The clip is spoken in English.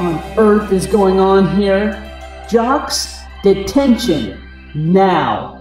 on earth is going on here? Jocks, detention, now.